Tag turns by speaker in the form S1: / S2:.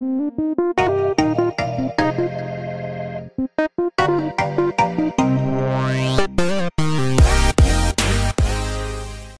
S1: Thank you.